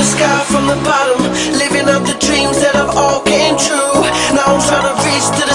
the sky from the bottom, living out the dreams that have all came true. Now I'm trying to reach to the